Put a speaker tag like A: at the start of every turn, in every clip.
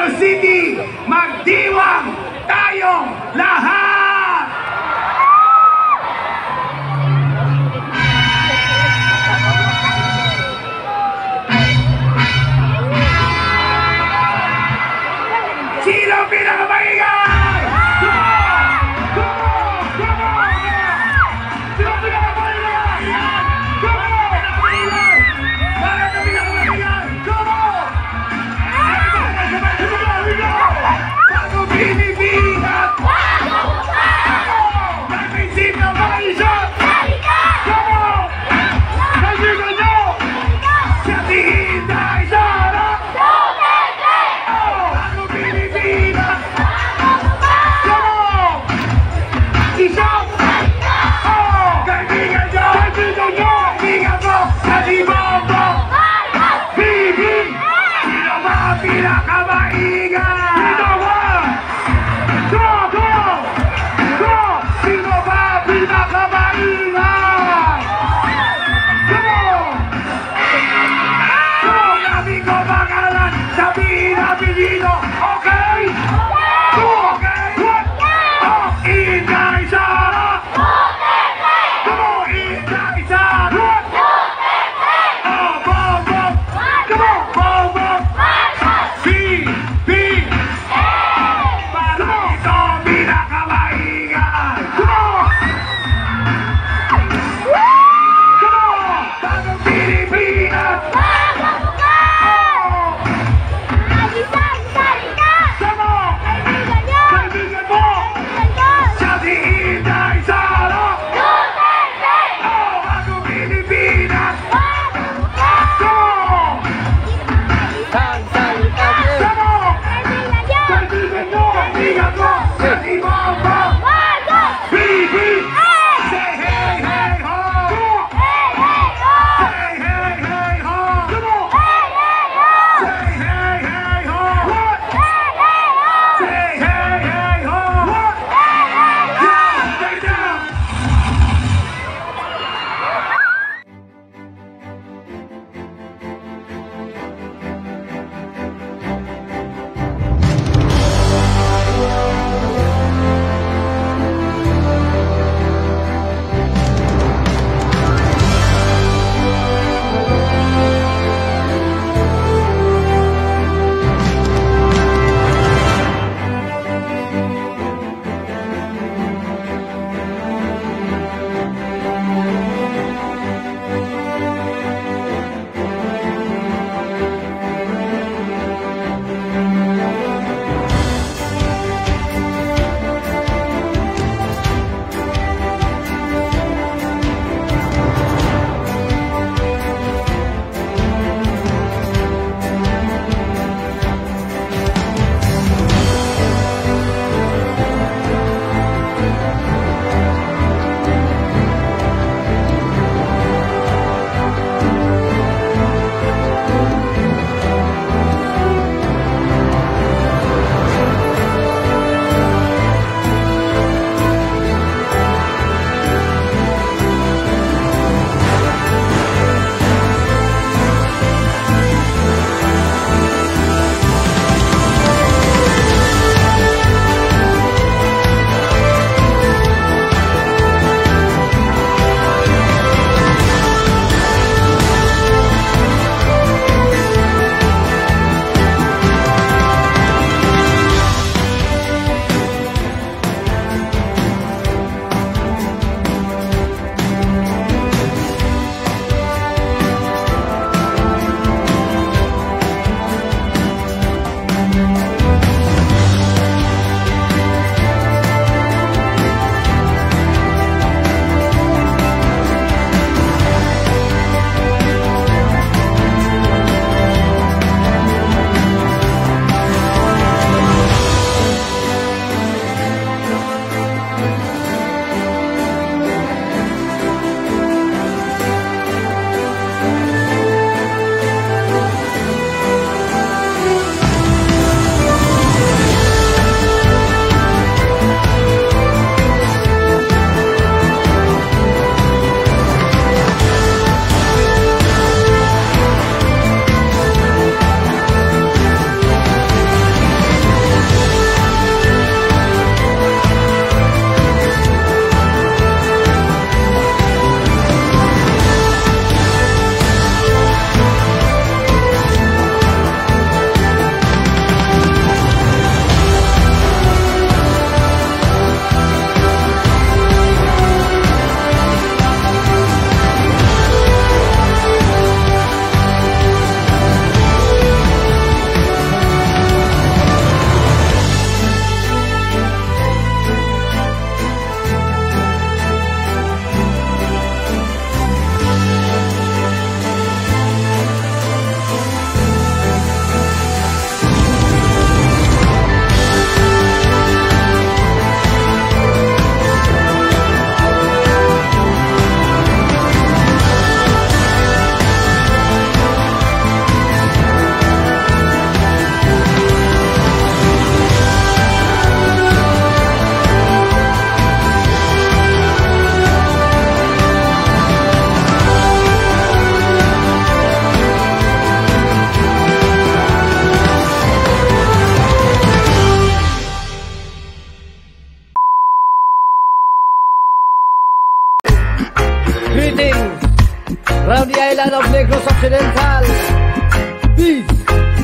A: Carlos City, magdiwang tayong lahat! Kaibigan nyo! Kaibigan mo!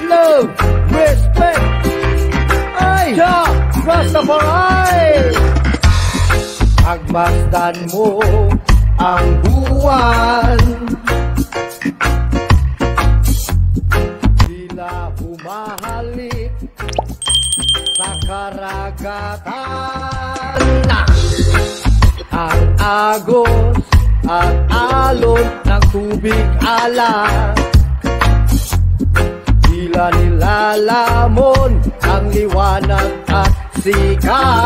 B: Love, respect. Ay, Jah Rastafari! Pagmasdan mo ang buwan Tila humahalik sa karagatan Ang agos at alon ng tubig alat Tila nilalamon ang liwanag at sikat